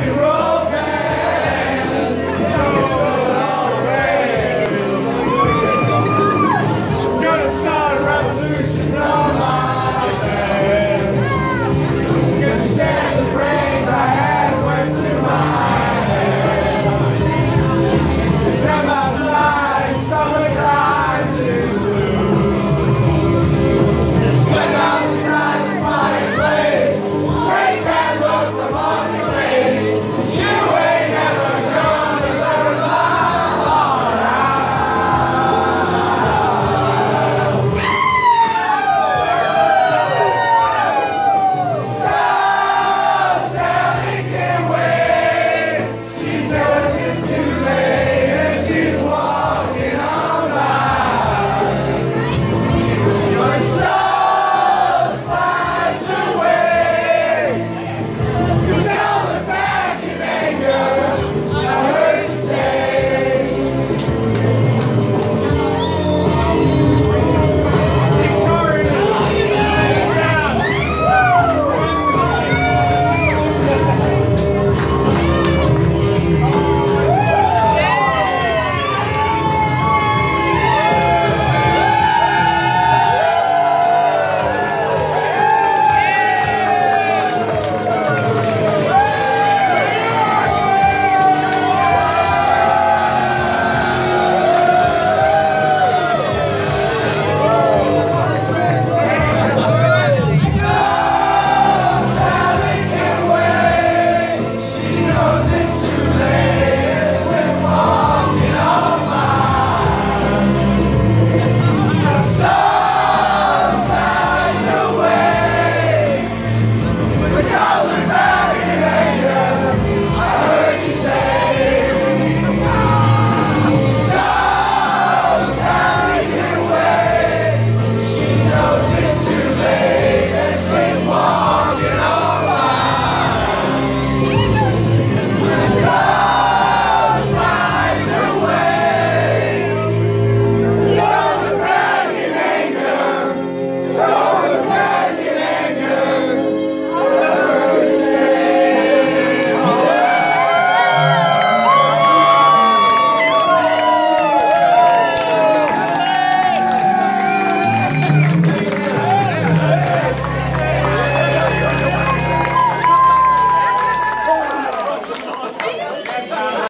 and roll.